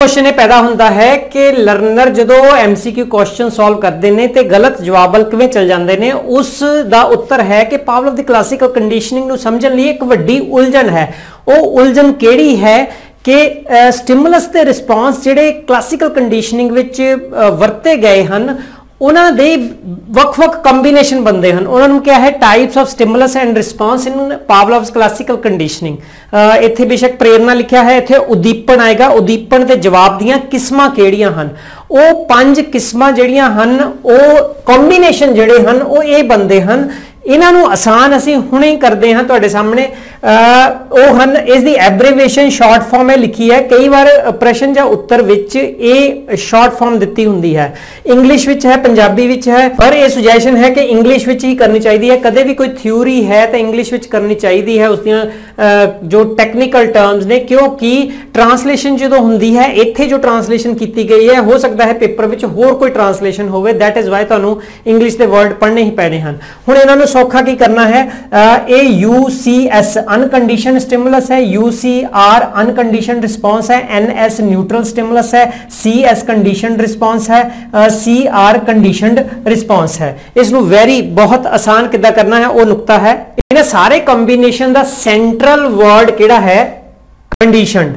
Question ਇਹ ਪੈਦਾ ਹੁੰਦਾ ਹੈ ਕਿ ਲਰਨਰ ਜਦੋਂ ਐਮਸੀਕਿਊ ਕੁਐਸਚਨ ਸੋਲਵ ਕਰਦੇ ਨੇ ਤੇ ਗਲਤ ਜਵਾਬ ਵੱਲ ਕਿਵੇਂ ਚਲ ਜਾਂਦੇ ਨੇ, ਉਸ ਦਾ ਉੱਤਰ ਹੈ ਕਿ ਪਾਵਲਵ ਦੀ ਕਲਾਸੀਕਲ ਕੰਡੀਸ਼ਨਿੰਗ ਨੂੰ ਸਮਝਣ ਲਈ ਇੱਕ ਵੱਡੀ ਉਲਝਣ ਹੈ। ਉਹ ਉਲਝਣ ਕਿਹੜੀ ਹੈ ਕਿ ਸਟਿਮੂਲਸ ਤੇ ਰਿਸਪਾਂਸ ਜਿਹੜੇ ਕਲਾਸੀਕਲ ਕੰਡੀਸ਼ਨਿੰਗ ਵਿੱਚ ਵਰਤੇ ਗਏ ਹਨ ਉਹਨਾਂ ਦੇ ਵੱਖ-ਵੱਖ ਕੰਬੀਨੇਸ਼ਨ ਬੰਦੇ ਹਨ। ਉਹਨਾਂ ਨੂੰ ਕਿਹਾ ਹੈ types of stimulus and response in Pavlov's classical conditioning ਇੱਥੇ ਬੇਸ਼ੱਕ ਪ੍ਰੇਰਣਾ ਲਿਖਿਆ ਹੈ, ਇੱਥੇ ਉਦੀਪਣ ਆਏਗਾ। ਉਦੀਪਨ ਦੇ ਜਵਾਬ ਦੀਆਂ ਕਿਸਮਾਂ ਕਿਹੜੀਆਂ ਹਨ? ਉਹ ਪੰਜ ਕਿਸਮਾਂ ਜਿਹੜੀਆਂ ਹਨ, ਉਹ ਕੰਬੀਨੇਸ਼ਨ ਜਿਹੜੇ ਹਨ, ਉਹ ਇਹ ਬੰਦੇ ਹਨ ਇਹਨਾਂ ਨੂੰ ਆਸਾਨ ਅਸੀਂ ਹੁਣੇ ਹੀ ਕਰਦੇ ਹਾਂ ਤੁਹਾਡੇ ਸਾਹਮਣੇ। ਉਹ ਹਨ, ਇਸ ਦੀ ਐਬਰੀਵੇਸ਼ਨ ਸ਼ਾਰਟ ਫਾਰਮ ਹੈ ਲਿਖੀ ਹੈ। ਕਈ ਵਾਰ ਪ੍ਰਸ਼ਨ ਜਾਂ ਉੱਤਰ ਵਿੱਚ ਇਹ ਸ਼ਾਰਟ ਫਾਰਮ ਦਿੱਤੀ ਹੁੰਦੀ ਹੈ। ਇੰਗਲਿਸ਼ ਵਿੱਚ ਹੈ, ਪੰਜਾਬੀ ਵਿੱਚ ਹੈ, ਪਰ ਇਹ ਸੁਜੈਸ਼ਨ ਹੈ ਕਿ ਇੰਗਲਿਸ਼ ਵਿੱਚ ਹੀ ਕਰਨੀ ਚਾਹੀਦੀ ਹੈ। ਕਦੇ ਵੀ ਕੋਈ ਥਿਊਰੀ ਹੈ ਤਾਂ ਇੰਗਲਿਸ਼ ਵਿੱਚ ਕਰਨੀ ਚਾਹੀਦੀ ਹੈ। ਉਸ ਦੀਆਂ ਜੋ ਟੈਕਨੀਕਲ ਟਰਮਸ ਨੇ, ਕਿਉਂਕਿ ਟਰਾਂਸਲੇਸ਼ਨ ਜਦੋਂ ਹੁੰਦੀ ਹੈ, ਇੱਥੇ ਜੋ ਟਰਾਂਸਲੇਸ਼ਨ ਕੀਤੀ ਗਈ ਹੈ, ਹੋ ਸਕਦਾ ਹੈ ਪੇਪਰ ਵਿੱਚ ਹੋਰ ਕੋਈ ਟਰਾਂਸਲੇਸ਼ਨ ਹੋਵੇ ਥੈਟ ਇਜ਼ ਵਾਈ ਤੁਹਾਨੂੰ ਇੰਗਲਿਸ਼ ਦੇ ਵਰਡ ਪੜ੍ਹਨੇ ਹੀ ਪੈਣੇ ਹਨ। ਹੁਣ ਇਹਨਾਂ ਨੂੰ ਸੌਖਾ ਕੀ ਕਰਨਾ ਹੈ? ਇਹ U C S uncondition stimulus ਹੈ U C R uncondition response ਹੈ ਐਨ ਐਸ ਨਿਊਟਰਲ ਸਟਿਮੂਲਸ ਹੈ ਸੀ ਐਸ ਕੰਡੀਸ਼ਨਡ ਰਿਸਪੌਂਸ ਹੈ ਸੀ ਆਰ ਕੰਡੀਸ਼ਨਡ ਰਿਸਪੌਂਸ ਹੈ। ਇਸ ਨੂੰ ਵੈਰੀ ਬਹੁਤ ਆਸਾਨ ਕਿੱਦਾਂ ਕਰਨਾ ਹੈ? ਉਹ ਨੁਕਤਾ ਹੈ ਇਹਨਾਂ ਸਾਰੇ ਕੰਬੀਨੇਸ਼ਨ ਦਾ ਸੈਂਟਰਲ ਵਰਡ ਕਿਹੜਾ ਹੈ? ਕੰਡੀਸ਼ਨਡ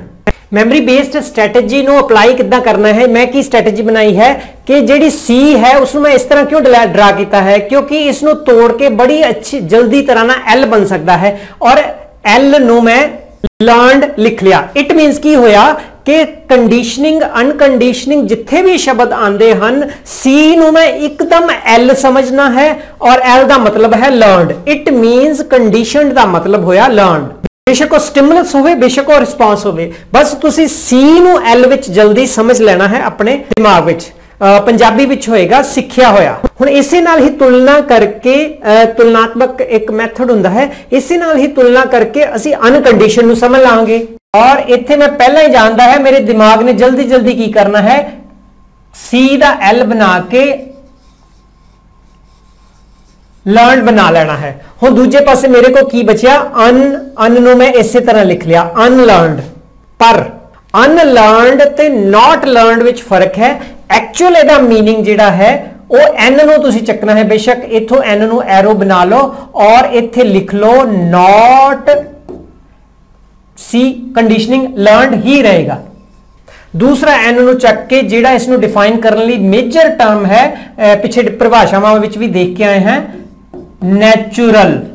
ਮੈਮਰੀ ਬੇਸਡ ਸਟ੍ਰੈਟਜੀ ਨੂੰ ਅਪਲਾਈ ਕਿੱਦਾਂ ਕਰਨਾ ਹੈ? ਮੈਂ ਕੀ ਸਟ੍ਰੈਟਜੀ ਬਣਾਈ ਹੈ ਕਿ ਜਿਹੜੀ C ਹੈ ਉਸ ਨੂੰ ਮੈਂ ਇਸ ਤਰ੍ਹਾਂ ਕਿਉਂ ਡਰਾ ਕੀਤਾ ਹੈ? ਕਿਉਂਕਿ ਇਸ ਨੂੰ ਤੋੜ ਕੇ ਬੜੀ ਅੱਛੀ, ਜਲਦੀ ਤਰ੍ਹਾਂ ਨਾਲ L ਬਣ ਸਕਦਾ ਹੈ। ਔਰ L ਨੂੰ ਮੈਂ ਲਰਨਡ ਲਿਖ ਲਿਆ। ਇਟ ਮੀਨਸ ਕੀ ਹੋਇਆ? ਕਿ ਕੰਡੀਸ਼ਨਿੰਗ ਅਨਕੰਡੀਸ਼ਨਿੰਗ ਜਿੱਥੇ ਵੀ ਸ਼ਬਦ ਆਉਂਦੇ ਹਨ ਸੀ ਨੂੰ ਮੈਂ ਇੱਕਦਮ ਐਲ ਸਮਝਣਾ ਹੈ ਔਰ ਐਲ ਦਾ ਮਤਲਬ ਹੈ ਲਰਨਡ ਇਟ ਮੀਨਸ ਕੰਡੀਸ਼ਨਡ ਦਾ ਮਤਲਬ ਹੋਇਆ ਲਰਨਡ ਬੇਸ਼ੱਕ ਉਹ ਸਟਿਮੂਲਸ ਹੋਵੇ, ਬੇਸ਼ੱਕ ਉਹ ਰਿਸਪਾਂਸ ਹੋਵੇ। ਬਸ ਤੁਸੀਂ ਸੀ ਨੂੰ ਐਲ ਵਿੱਚ ਜਲਦੀ ਸਮਝ ਲੈਣਾ ਹੈ ਆਪਣੇ ਦਿਮਾਗ ਵਿੱਚ। ਪੰਜਾਬੀ ਵਿੱਚ ਹੋਏਗਾ ਸਿੱਖਿਆ ਹੋਇਆ। ਹੁਣ ਇਸੇ ਨਾਲ ਹੀ ਤੁਲਨਾ ਕਰਕੇ ਤੁਲਨਾਤਮਕ ਇੱਕ ਮੈਥਡ ਹੁੰਦਾ ਹੈ। ਇਸੇ ਨਾਲ ਹੀ ਤੁਲਨਾ ਕਰਕੇ ਅਸੀਂ ਅਨਕੰਡੀਸ਼ਨ ਨੂੰ ਸਮਝ ਲਾਂਗੇ। ਔਰ ਇੱਥੇ ਮੈਂ ਪਹਿਲਾਂ ਹੀ ਜਾਣਦਾ ਹੈ, ਮੇਰੇ ਦਿਮਾਗ ਨੇ ਜਲਦੀ ਜਲਦੀ ਕੀ ਕਰਨਾ ਹੈ? C ਦਾ L ਬਣਾ ਕੇ ਲਰਨਡ ਬਣਾ ਲੈਣਾ ਹੈ। ਹੁਣ ਦੂਜੇ ਪਾਸੇ ਮੇਰੇ ਕੋ ਕੀ ਬਚਿਆ? ਅਨ ਅਨ ਨੂੰ ਮੈਂ ਇਸੇ ਤਰ੍ਹਾਂ ਲਿਖ ਲਿਆ ਅਨਲਰਨਡ ਪਰ ਅਨਲਰਨਡ ਤੇ ਨਾਟ ਲਰਨਡ ਵਿੱਚ ਫ਼ਰਕ ਹੈ। ਐਕਚੁਅਲ ਇਹਦਾ ਮੀਨਿੰਗ ਜਿਹੜਾ ਹੈ, ਉਹ ਐਨ ਨੂੰ ਤੁਸੀਂ ਚੱਕਣਾ ਹੈ ਬੇਸ਼ੱਕ। ਇੱਥੋਂ ਐਨ ਨੂੰ ਐਰੋ ਬਣਾ ਲਓ ਔਰ ਇੱਥੇ ਲਿਖ ਲਓ ਨਾਟ ਸੀ ਕੰਡੀਸ਼ਨਿੰਗ ਲਰਨਡ ਹੀ ਰਹੇਗਾ। ਦੂਸਰਾ ਐਨ ਨੂੰ ਚੱਕ ਕੇ ਜਿਹੜਾ ਇਸ ਨੂੰ ਡਿਫਾਈਨ ਕਰਨ ਲਈ ਮੇਜਰ ਟਰਮ ਹੈ, ਅਹ ਪਿੱਛੇ ਪਰਿਭਾਸ਼ਾਵਾਂ ਵਿੱਚ ਵੀ ਦੇਖ ਕੇ ਆਏ ਹਾਂ। ਨੈਚੁਰਲ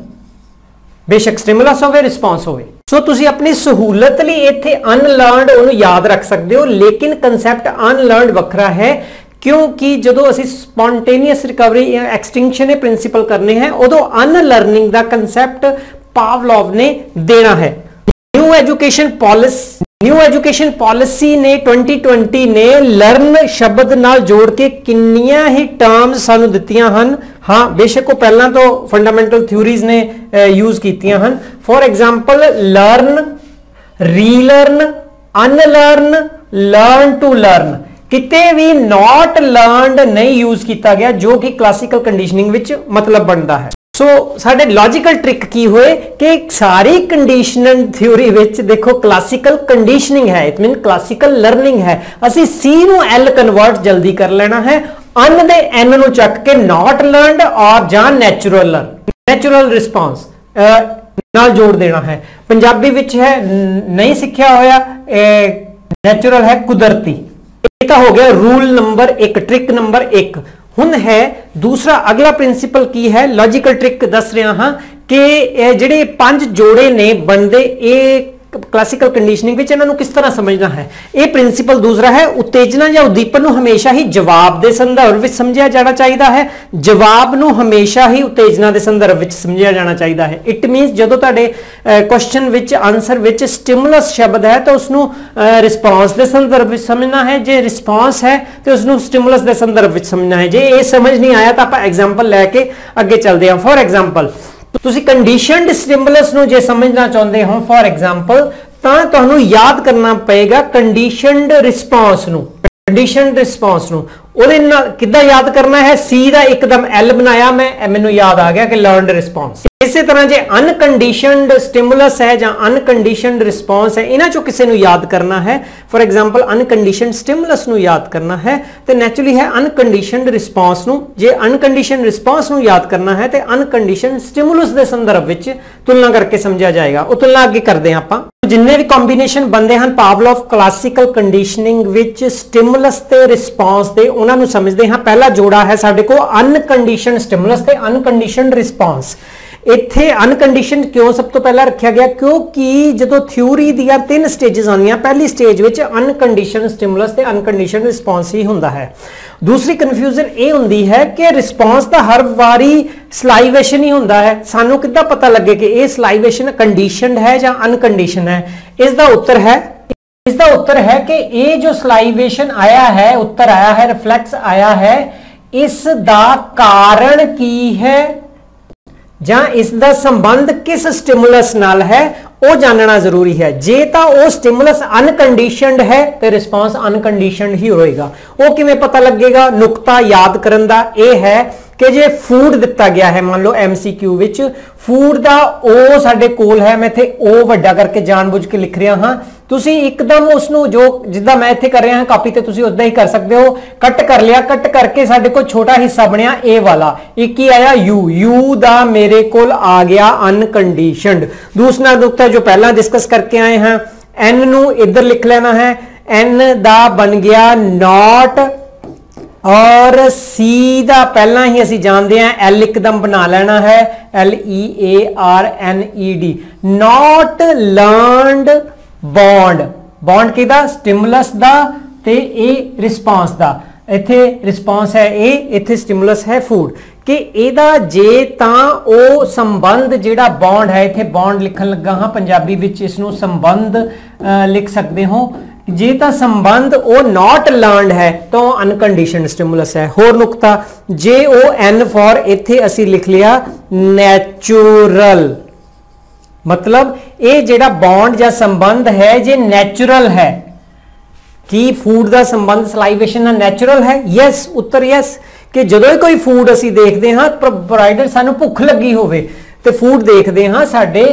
ਬੇਸ਼ੱਕ ਸਟਿਮੂਲਸ ਹੋਵੇ ਰਿਸਪੌਂਸ ਹੋਵੇ। ਸੋ ਤੁਸੀਂ ਆਪਣੀ ਸਹੂਲਤ ਲਈ ਇੱਥੇ ਅਨਲਰਨਡ ਉਹਨੂੰ ਯਾਦ ਰੱਖ ਸਕਦੇ ਹੋ, ਲੇਕਿਨ ਕਨਸੈਪਟ ਅਨਲਰਨਡ ਵੱਖਰਾ ਹੈ, ਕਿਉਂਕਿ ਜਦੋਂ ਅਸੀਂ ਸਪੌਂਟੇਨੀਅਸ ਰਿਕਵਰੀ ਜਾਂ ਐਕਸਟਿੰਕਸ਼ਨ ਦੇ ਪ੍ਰਿੰਸੀਪਲ ਕਰਨੇ ਹੈ, ਉਦੋਂ ਅਨਲਰਨਿੰਗ ਦਾ ਕਨਸੈਪਟ ਪਾਵਲੋਵ ਨੇ ਦੇਣਾ ਹੈ। New education policy new education policy ਨੇ 2020 ਨੇ ਲਰਨ ਸ਼ਬਦ ਨਾਲ ਜੋੜ ਕੇ ਕਿੰਨੀਆਂ ਹੀ ਟਰਮਸ ਸਾਨੂੰ ਦਿੱਤੀਆਂ ਹਨ ਹਾਂ ਬੇਸ਼ੱਕ ਉਹ ਪਹਿਲਾਂ ਤੋਂ ਫੰਡਾਮੈਂਟਲ ਥਿਊਰੀਜ਼ ਨੇ ਯੂਜ਼ ਕੀਤੀਆਂ ਹਨ for example learn relearn unlearn learn to learn ਕਿਤੇ ਵੀ ਨਾਟ ਲਰਨਡ ਨਹੀਂ ਯੂਜ਼ ਕੀਤਾ ਗਿਆ ਜੋ ਕਿ ਕਲਾਸੀਕਲ ਕੰਡੀਸ਼ਨਿੰਗ ਵਿੱਚ ਮਤਲਬ ਬਣਦਾ ਹੈ ਸੋ ਸਾਡੇ ਲੌਜੀਕਲ ਟ੍ਰਿਕ ਕੀ ਹੋਏ? ਕਿ ਸਾਰੀ ਕੰਡੀਸ਼ਨਲ ਥਿਊਰੀ ਵਿੱਚ ਦੇਖੋ ਕਲਾਸੀਕਲ ਕੰਡੀਸ਼ਨਿੰਗ ਹੈ। ਇਟ ਮੀਨ ਕਲਾਸੀਕਲ ਲਰਨਿੰਗ ਹੈ। ਅਸੀਂ C ਨੂੰ L ਕਨਵਰਟ ਜਲਦੀ ਕਰ ਲੈਣਾ ਹੈ। ਅਨ ਦੇ N ਨੂੰ ਚੱਕ ਕੇ ਨਾਟ ਲਰਨਡ ਔਰ ਜਾਂ ਨੈਚੁਰਲ ਲਰਨ ਨੈਚੁਰਲ ਰਿਸਪਾਂਸ ਨਾਲ ਜੋੜ ਦੇਣਾ ਹੈ। ਪੰਜਾਬੀ ਵਿੱਚ ਹੈ ਨਹੀਂ ਸਿੱਖਿਆ ਹੋਇਆ ਨੈਚੁਰਲ ਹੈ ਕੁਦਰਤੀ। ਇਹ ਤਾਂ ਹੋ ਗਿਆ ਰੂਲ ਨੰਬਰ 1 ਟ੍ਰਿਕ ਨੰਬਰ 1 ਹੁਣ ਹੈ, ਦੂਸਰਾ ਅਗਲਾ ਪ੍ਰਿੰਸੀਪਲ ਕੀ ਹੈ? ਲੌਜੀਕਲ ਟ੍ਰਿਕ ਦੱਸ ਰਿਹਾ ਹਾਂ ਕਿ ਜਿਹੜੇ ਪੰਜ ਜੋੜੇ ਨੇ ਬਣਦੇ ਇਹ ਕਲਾਸੀਕਲ ਕੰਡੀਸ਼ਨਿੰਗ ਵਿੱਚ ਇਹਨਾਂ ਨੂੰ ਕਿਸ ਤਰ੍ਹਾਂ ਸਮਝਣਾ ਹੈ? ਇਹ ਪ੍ਰਿੰਸੀਪਲ ਦੂਸਰਾ ਹੈ, ਉਤੇਜਨਾ ਜਾਂ ਉਦੀਪਨ ਨੂੰ ਹਮੇਸ਼ਾ ਹੀ ਜਵਾਬ ਦੇ ਸੰਦਰਭ ਵਿੱਚ ਸਮਝਿਆ ਜਾਣਾ ਚਾਹੀਦਾ ਹੈ। ਜਵਾਬ ਨੂੰ ਹਮੇਸ਼ਾ ਹੀ ਉਤੇਜਨਾ ਦੇ ਸੰਦਰਭ ਵਿੱਚ ਸਮਝਿਆ ਜਾਣਾ ਚਾਹੀਦਾ ਹੈ। ਇਟ ਮੀਨਸ ਜਦੋਂ ਤੁਹਾਡੇ ਕੁਐਸਚਨ ਵਿੱਚ ਆਨਸਰ ਵਿੱਚ ਸਟਿਮੂਲਸ ਸ਼ਬਦ ਹੈ, ਤਾਂ ਉਸ ਨੂੰ ਰਿਸਪਾਂਸ ਦੇ ਸੰਦਰਭ ਵਿੱਚ ਸਮਝਣਾ ਹੈ। ਜੇ ਰਿਸਪਾਂਸ ਹੈ, ਤੇ ਉਸ ਨੂੰ ਸਟਿਮੂਲਸ ਦੇ ਸੰਦਰਭ ਵਿੱਚ ਸਮਝਣਾ ਹੈ। ਜੇ ਇਹ ਸਮਝ ਨਹੀਂ ਆਇਆ, ਤਾਂ ਆਪਾਂ ਐਗਜ਼ਾਮਪਲ ਲੈ ਕੇ ਅੱਗੇ ਚੱਲਦੇ ਹਾਂ। ਫੋਰ ਐਗਜ਼ਾਮਪਲ ਤੁਸੀਂ ਕੰਡੀਸ਼ਨਡ ਸਟਿਮੂਲਸ ਨੂੰ ਜੇ ਸਮਝਣਾ ਚਾਹੁੰਦੇ ਹੋ ਫੋਰ ਐਗਜ਼ਾਮਪਲ ਤਾਂ ਤੁਹਾਨੂੰ ਯਾਦ ਕਰਨਾ ਪਏਗਾ ਕੰਡੀਸ਼ਨਡ ਰਿਸਪਾਂਸ ਨੂੰ। ਕੰਡੀਸ਼ਨਡ ਰਿਸਪਾਂਸ ਨੂੰ। ਉਹਦੇ ਨਾਲ ਕਿੱਦਾਂ ਯਾਦ ਕਰਨਾ ਹੈ? ਸੀ ਦਾ ਇੱਕਦਮ ਐਲ ਬਣਾਇਆ ਮੈਂ ਮੈਨੂੰ ਯਾਦ ਆ ਗਿਆ ਕਿ ਲਰਨਡ ਰਿਸਪਾਂਸ ਇਸੇ ਤਰ੍ਹਾਂ ਜੇ ਅਨਕੰਡੀਸ਼ਨਡ ਸਟਿਮੂਲਸ ਹੈ ਜਾਂ ਅਨਕੰਡੀਸ਼ਨਡ ਰਿਸਪੌਂਸ ਹੈ, ਇਹਨਾਂ ਚੋਂ ਕਿਸੇ ਨੂੰ ਯਾਦ ਕਰਨਾ ਹੈ? ਫੋਰ ਐਗਜ਼ਾਮਪਲ ਅਨਕੰਡੀਸ਼ਨਡ ਸਟਿਮੂਲਸ ਨੂੰ ਯਾਦ ਕਰਨਾ ਹੈ, ਤੇ ਨੈਚੁਰਲੀ ਹੈ ਅਨਕੰਡੀਸ਼ਨਡ ਰਿਸਪੌਂਸ ਨੂੰ। ਜੇ ਅਨਕੰਡੀਸ਼ਨਡ ਰਿਸਪੌਂਸ ਨੂੰ ਯਾਦ ਕਰਨਾ ਹੈ, ਤੇ ਅਨਕੰਡੀਸ਼ਨਡ ਸਟਿਮੂਲਸ ਦੇ ਸੰਦਰਭ ਵਿੱਚ ਤੁਲਨਾ ਕਰਕੇ ਸਮਝਿਆ ਜਾਏਗਾ। ਉਹ ਤੁਲਨਾ ਅੱਗੇ ਕਰਦੇ ਹਾਂ ਆਪਾਂ। ਜਿੰਨੇ ਵੀ ਕੰਬੀਨੇਸ਼ਨ ਬੰਦੇ ਹਨ ਪਾਵਲੋਵ ਕਲਾਸਿਕਲ ਕੰਡੀਸ਼ਨਿੰਗ ਵਿੱਚ ਸਟਿਮੂਲਸ ਤੇ ਰਿਸਪੌਂਸ ਦੇ, ਉਹਨਾਂ ਨੂੰ ਸਮਝਦੇ ਹਾਂ। ਪਹਿਲਾ ਜੋੜਾ ਹੈ ਸਾਡੇ ਕੋਲ ਅਨਕੰਡੀਸ਼ਨਡ ਸਟਿਮੂਲਸ ਤੇ ਅਨਕੰਡੀਸ਼ਨਡ ਰਿਸਪੌਂਸ ਇੱਥੇ ਅਨਕੰਡੀਸ਼ਨਡ ਕਿਉਂ ਸਭ ਤੋਂ ਪਹਿਲਾਂ ਰੱਖਿਆ ਗਿਆ? ਕਿਉਂਕਿ ਜਦੋਂ ਥਿਊਰੀ ਦੀਆਂ ਤਿੰਨ ਸਟੇजेस ਆਉਂਦੀਆਂ, ਪਹਿਲੀ ਸਟੇਜ ਵਿੱਚ ਅਨਕੰਡੀਸ਼ਨਡ ਸਟਿਮੂਲਸ ਤੇ ਅਨਕੰਡੀਸ਼ਨਡ ਰਿਸਪੌਂਸ ਹੀ ਹੁੰਦਾ ਹੈ। ਦੂਸਰੀ ਕਨਫਿਊਜ਼ਨ ਇਹ ਹੁੰਦੀ ਹੈ ਕਿ ਰਿਸਪੌਂਸ ਤਾਂ ਹਰ ਵਾਰੀ ਸਲਾਈਵੇਸ਼ਨ ਹੀ ਹੁੰਦਾ ਹੈ। ਸਾਨੂੰ ਕਿੱਦਾਂ ਪਤਾ ਲੱਗੇ ਕਿ ਇਹ ਸਲਾਈਵੇਸ਼ਨ ਕੰਡੀਸ਼ਨਡ ਹੈ ਜਾਂ ਅਨਕੰਡੀਸ਼ਨ ਹੈ? ਇਸ ਦਾ ਉੱਤਰ ਹੈ ਇਸ ਦਾ ਉੱਤਰ ਹੈ ਕਿ ਇਹ ਜੋ ਸਲਾਈਵੇਸ਼ਨ ਆਇਆ ਹੈ, ਉੱਤਰ ਆਇਆ ਹੈ ਰਿਫਲੈਕਸ ਆਇਆ ਹੈ, ਇਸ ਦਾ ਕਾਰਨ ਕੀ ਹੈ? ਜਾਂ ਇਸ ਦਾ ਸੰਬੰਧ ਕਿਸ ਸਟਿਮੂਲਸ ਨਾਲ ਹੈ, ਉਹ ਜਾਣਨਾ ਜ਼ਰੂਰੀ ਹੈ। ਜੇ ਤਾਂ ਉਹ ਸਟਿਮੂਲਸ ਅਨਕੰਡੀਸ਼ਨਡ ਹੈ, ਤੇ ਰਿਸਪਾਂਸ ਅਨਕੰਡੀਸ਼ਨਡ ਹੀ ਹੋਏਗਾ। ਉਹ ਕਿਵੇਂ ਪਤਾ ਲੱਗੇਗਾ? ਨੁਕਤਾ ਯਾਦ ਕਰਨ ਦਾ ਇਹ ਹੈ ਕਿ ਜੇ ਫੂਡ ਦਿੱਤਾ ਗਿਆ ਹੈ, ਮੰਨ ਲਓ ਐਮਸੀਕਿਊ ਵਿੱਚ ਫੂਡ ਦਾ ਉਹ ਸਾਡੇ ਕੋਲ ਹੈ, ਮੈਂ ਇੱਥੇ ਉਹ ਵੱਡਾ ਕਰਕੇ ਜਾਣਬੁੱਝ ਕੇ ਲਿਖ ਰਿਹਾ ਹਾਂ। ਤੁਸੀਂ ਇੱਕਦਮ ਉਸ ਨੂੰ ਜੋ ਜਿੱਦਾਂ ਮੈਂ ਇੱਥੇ ਕਰ ਰਿਹਾ ਹਾਂ ਕਾਪੀ ਤੇ ਤੁਸੀਂ ਉਦਾਂ ਹੀ ਕਰ ਸਕਦੇ ਹੋ। ਕੱਟ ਕਰ ਲਿਆ ਕੱਟ ਕਰਕੇ ਸਾਡੇ ਕੋਲ ਛੋਟਾ ਹਿੱਸਾ ਬਣਿਆ a ਵਾਲਾ। ਇੱਕ ਹੀ ਆਇਆ? U u ਦਾ ਮੇਰੇ ਕੋਲ ਆ ਗਿਆ ਅਨਕੰਡੀਸ਼ਨਡ ਦੂਸਰਾ ਨੁਕਤਾ ਜੋ ਪਹਿਲਾਂ ਡਿਸਕਸ ਕਰਕੇ ਆਏ ਹਾਂ, n ਨੂੰ ਇੱਧਰ ਲਿਖ ਲੈਣਾ ਹੈ। N ਦਾ ਬਣ ਗਿਆ not ਔਰ C ਦਾ ਪਹਿਲਾਂ ਹੀ ਅਸੀਂ ਜਾਣਦੇ ਹਾਂ, L ਇੱਕਦਮ ਬਣਾ ਲੈਣਾ ਹੈ, L E A R N E D not learned bond bond ਕਿਹਦਾ? ਸਟਿਮੂਲਸ ਦਾ ਤੇ ਇਹ ਰਿਸਪਾਂਸ ਦਾ। ਇੱਥੇ ਰਿਸਪਾਂਸ ਹੈ ਇਹ ਇੱਥੇ ਸਟਿਮੂਲਸ ਹੈ ਫੂਡ ਕਿ ਇਹਦਾ ਜੇ ਤਾਂ ਉਹ ਸੰਬੰਧ ਜਿਹੜਾ ਬੌਂਡ ਹੈ, ਇੱਥੇ ਬੌਂਡ ਲਿਖਣ ਲੱਗਾ ਹਾਂ, ਪੰਜਾਬੀ ਵਿੱਚ ਇਸ ਨੂੰ ਸੰਬੰਧ ਲਿਖ ਸਕਦੇ ਹੋ। ਜੇ ਤਾਂ ਸੰਬੰਧ ਉਹ ਨਾਟ ਲਰਨਡ ਹੈ, ਤਾਂ ਅਨਕੰਡੀਸ਼ਨਡ ਸਟਿਮੂਲਸ ਹੈ। ਹੋਰ ਨੁਕਤਾ, ਜੇ ਉਹ ਐਨ ਫॉर ਇੱਥੇ ਅਸੀਂ ਲਿਖ ਲਿਆ ਨੈਚੁਰਲ ਮਤਲਬ ਇਹ ਜਿਹੜਾ ਬੌਂਡ ਜਾਂ ਸੰਬੰਧ ਹੈ, ਜੇ ਨੈਚੁਰਲ ਹੈ, ਕੀ ਫੂਡ ਦਾ ਸੰਬੰਧ ਸਲਾਈਵੇਸ਼ਨ ਨਾਲ ਨੈਚੁਰਲ ਹੈ? ਯੈਸ ਉੱਤਰ ਯੈਸ ਕਿ ਜਦੋਂ ਹੀ ਕੋਈ ਫੂਡ ਅਸੀਂ ਦੇਖਦੇ ਹਾਂ ਪ੍ਰੋਵਾਈਡਰ ਸਾਨੂੰ ਭੁੱਖ ਲੱਗੀ ਹੋਵੇ। ਤੇ ਫੂਡ ਦੇਖਦੇ ਹਾਂ, ਸਾਡੇ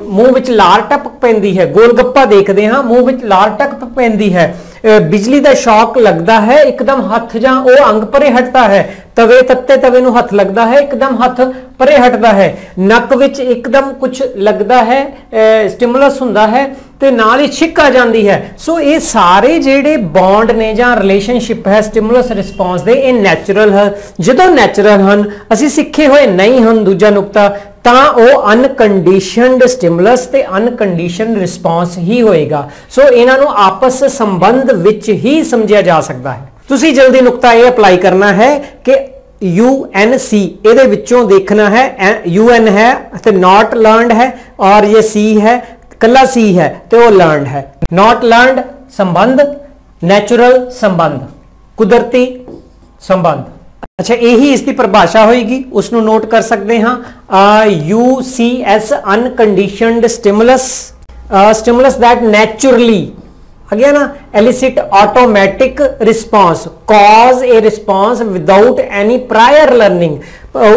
ਮੂੰਹ ਵਿੱਚ ਲਾਲ ਟਪਕ ਪੈਂਦੀ ਹੈ ਗੋਲ ਗੱਪਾ ਦੇਖਦੇ ਹਾਂ, ਮੂੰਹ ਵਿੱਚ ਲਾਲ ਟਪਕ ਪੈਂਦੀ ਹੈ। ਬਿਜਲੀ ਦਾ ਸ਼ੌਕ ਲੱਗਦਾ ਹੈ, ਇੱਕਦਮ ਹੱਥ ਜਾਂ ਉਹ ਅੰਗ ਪਰੇ ਹਟਦਾ ਹੈ, ਤਵੇ ਤੱਤੇ ਤਵੇ ਨੂੰ ਹੱਥ ਲੱਗਦਾ ਹੈ, ਇੱਕਦਮ ਹੱਥ ਪਰੇ ਹਟਦਾ ਹੈ। ਨੱਕ ਵਿੱਚ ਇੱਕਦਮ ਕੁਝ ਲੱਗਦਾ ਹੈ ਸਟਿਮੂਲਸ ਹੁੰਦਾ ਹੈ ਤੇ ਨਾਲ ਹੀ ਛਿੱਕ ਆ ਜਾਂਦੀ ਹੈ। ਸੋ ਇਹ ਸਾਰੇ ਜਿਹੜੇ ਬੌਂਡ ਨੇ ਜਾਂ ਰਿਲੇਸ਼ਨਸ਼ਿਪ ਹੈ ਸਟਿਮੂਲਸ ਰਿਸਪੌਂਸ ਦੇ, ਇਹ ਨੈਚੁਰਲ ਹੈ। ਜਦੋਂ ਨੈਚੁਰਲ ਹਨ, ਅਸੀਂ ਸਿੱਖੇ ਹੋਏ ਨਹੀਂ ਹਨ ਦੂਜਾ ਨੁਕਤਾ, ਤਾਂ ਉਹ ਅਨਕੰਡੀਸ਼ਨਡ ਸਟਿਮੂਲਸ ਤੇ ਅਨਕੰਡੀਸ਼ਨਡ ਰਿਸਪੌਂਸ ਹੀ ਹੋਏਗਾ। ਸੋ ਇਹਨਾਂ ਨੂੰ ਆਪਸ ਸੰਬੰਧ ਵਿੱਚ ਹੀ ਸਮਝਿਆ ਜਾ ਸਕਦਾ ਹੈ। ਤੁਸੀਂ ਜਲਦੀ ਨੁਕਤਾ ਇਹ ਅਪਲਾਈ ਕਰਨਾ ਹੈ ਕਿ UNC ਇਹਦੇ ਵਿੱਚੋਂ ਦੇਖਣਾ ਹੈ UN ਹੈ ਤੇ ਨਾਟ ਲਰਨਡ ਹੈ ਔਰ ਇਹ C ਹੈ ਕੱਲਾ ਸੀ ਹੈ ਤੇ ਉਹ ਲਰਨਡ ਹੈ। ਨਾਟ ਲਰਨਡ ਸੰਬੰਧ ਨੈਚੁਰਲ ਸੰਬੰਧ, ਕੁਦਰਤੀ ਸੰਬੰਧ। ਅੱਛਾ, ਇਹੀ ਇਸ ਦੀ ਪਰਿਭਾਸ਼ਾ ਹੋਏਗੀ ਉਸ ਨੂੰ ਨੋਟ ਕਰ ਸਕਦੇ ਹਾਂ। U C S unconditioned stimulus stimulus that naturally again ਨਾ, elicit automatic response, cause a response without any prior learning,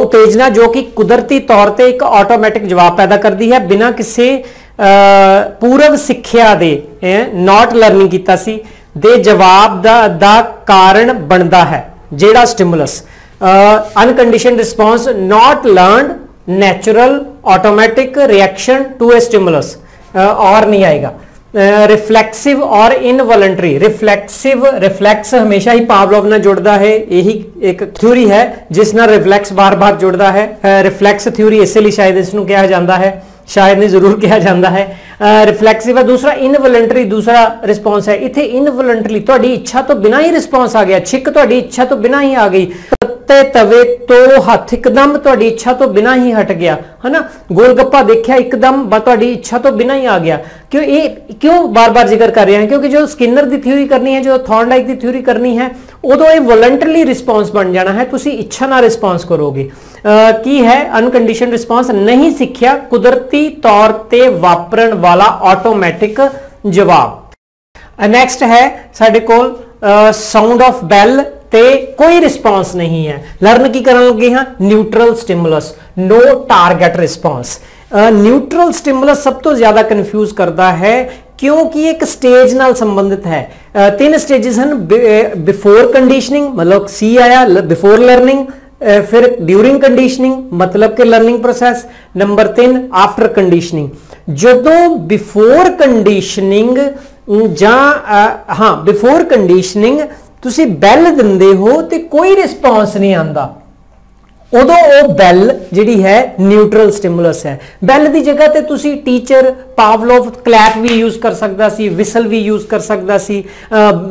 ਉਤੇਜਨਾ ਜੋ ਕਿ ਕੁਦਰਤੀ ਤੌਰ ਤੇ ਇੱਕ ਆਟੋਮੈਟਿਕ ਜਵਾਬ ਪੈਦਾ ਕਰਦੀ ਹੈ, ਬਿਨਾਂ ਕਿਸੇ ਪੂਰਵ ਸਿੱਖਿਆ ਦੇ ਨਾਟ ਲਰਨਿੰਗ ਕੀਤਾ ਸੀ, ਦੇ ਜਵਾਬ ਦਾ ਦਾ ਕਾਰਨ ਬਣਦਾ ਹੈ, ਜਿਹੜਾ stimulus unconditioned response not learned natural automatic reaction to a stimulus ਔਰ ਨਹੀਂ ਆਏਗਾ। ਰਿਫਲੈਕਸਿਵ ਔਰ ਇਨਵੋਲੰਟਰੀ ਰਿਫਲੈਕਸਿਵ ਰਿਫਲੈਕਸ ਹਮੇਸ਼ਾ ਹੀ ਪਾਵਲੋਵ ਨਾਲ ਜੁੜਦਾ ਹੈ, ਇਹੀ ਇੱਕ ਥਿਊਰੀ ਹੈ, ਜਿਸ ਨਾਲ ਰਿਫਲੈਕਸ ਬਾਰ-ਬਾਰ ਜੁੜਦਾ ਹੈ। ਰਿਫਲੈਕਸ ਥਿਊਰੀ ਇਸੇ ਲਈ ਸ਼ਾਇਦ ਇਸ ਨੂੰ ਕਿਹਾ ਜਾਂਦਾ ਹੈ। ਸ਼ਾਇਦ ਨਹੀਂ ਜ਼ਰੂਰ ਕਿਹਾ ਜਾਂਦਾ ਹੈ। ਰਿਫਲੈਕਸਿਵ ਹੈ, ਦੂਸਰਾ ਇਨਵੋਲੰਟਰੀ ਦੂਸਰਾ ਰਿਸਪੌਂਸ ਹੈ। ਇੱਥੇ ਇਨਵੋਲੰਟਰੀ ਤੁਹਾਡੀ ਇੱਛਾ ਤੋਂ ਬਿਨਾਂ ਹੀ ਰਿਸਪੌਂਸ ਆ ਗਿਆ। ਛਿੱਕ ਤੁਹਾਡੀ ਇੱਛਾ ਤੋਂ ਬਿਨਾਂ ਹੀ ਆ ਗਈ। ਤੇ ਤਵੇ ਤੋਂ ਹੱਥ ਇੱਕਦਮ ਤੁਹਾਡੀ ਇੱਛਾ ਤੋਂ ਬਿਨਾਂ ਹੀ ਹਟ ਗਿਆ। ਹਨਾ? ਗੋਲ ਗੱਪਾ ਦੇਖਿਆ ਇੱਕਦਮ ਤੁਹਾਡੀ ਇੱਛਾ ਤੋਂ ਬਿਨਾਂ ਹੀ ਆ ਗਿਆ। ਕਿਉਂ ਇਹ ਕਿਉਂ ਬਾਰ-ਬਾਰ ਜ਼ਿਕਰ ਕਰ ਰਹੇ ਹਾਂ ਕਿਉਂਕਿ ਜੋ ਸਕਿਨਰ ਦੀ ਥਿਊਰੀ ਕਰਨੀ ਹੈ, ਜੋ ਥੌਰਨਡਾਈਕ ਦੀ ਥਿਊਰੀ ਕਰਨੀ ਹੈ ਉਦੋਂ ਇਹ ਵੋਲੰਟਰੀ ਰਿਸਪੌਂਸ ਬਣ ਜਾਣਾ ਹੈ, ਤੁਸੀਂ ਇੱਛਾ ਨਾਲ ਰਿਸਪੌਂਸ ਕਰੋਗੇ। ਕੀ ਹੈ? ਅਨਕੰਡੀਸ਼ਨ ਰਿਸਪੌਂਸ ਨਹੀਂ ਸਿੱਖਿਆ, ਕੁਦਰਤੀ ਤੌਰ ਤੇ ਵਾਪਰਨ ਵਾਲਾ ਆਟੋਮੈਟਿਕ ਜਵਾਬ। ਨੈਕਸਟ ਹੈ ਸਾਡੇ ਕੋਲ ਸਾਊਂਡ ਆਫ ਬੈਲ ਤੇ ਕੋਈ ਰਿਸਪੌਂਸ ਨਹੀਂ ਹੈ। ਲਰਨ ਕੀ ਕਰਨ ਲੱਗੇ ਹਾਂ? Neutral stimulus no target response neutral stimulus ਸਭ ਤੋਂ ਜ਼ਿਆਦਾ ਕਨਫਿਊਜ਼ ਕਰਦਾ ਹੈ ਕਿਉਂਕਿ ਇੱਕ ਸਟੇਜ ਨਾਲ ਸੰਬੰਧਿਤ ਹੈ। ਤਿੰਨ ਸਟੇजेस ਹਨ ਬਿਫੋਰ ਕੰਡੀਸ਼ਨਿੰਗ ਮਤਲਬ ਸੀ ਆਇਆ ਬਿਫੋਰ ਲਰਨਿੰਗ ਫਿਰ ਡਿਊਰਿੰਗ ਕੰਡੀਸ਼ਨਿੰਗ ਮਤਲਬ ਕਿ learning process number 3 after conditioning ਜਦੋਂ ਬਿਫੋਰ ਕੰਡੀਸ਼ਨਿੰਗ ਜਾਂ ਹਾਂ ਬਿਫੋਰ ਕੰਡੀਸ਼ਨਿੰਗ ਤੁਸੀਂ ਬੈਲ ਦਿੰਦੇ ਹੋ ਤੇ ਕੋਈ ਰਿਸਪੌਂਸ ਨਹੀਂ ਆਂਦਾ ਉਦੋਂ ਉਹ ਬੈਲ ਜਿਹੜੀ ਹੈ ਨਿਊਟਰਲ ਸਟਿਮੂਲਸ ਹੈ। ਬੈਲ ਦੀ ਜਗ੍ਹਾ ਤੇ ਤੁਸੀਂ ਟੀਚਰ ਪਾਵਲੋਵ ਕਲੈਪ ਵੀ ਯੂਜ਼ ਕਰ ਸਕਦਾ ਸੀ, ਵਿਸਲ ਵੀ ਯੂਜ਼ ਕਰ ਸਕਦਾ ਸੀ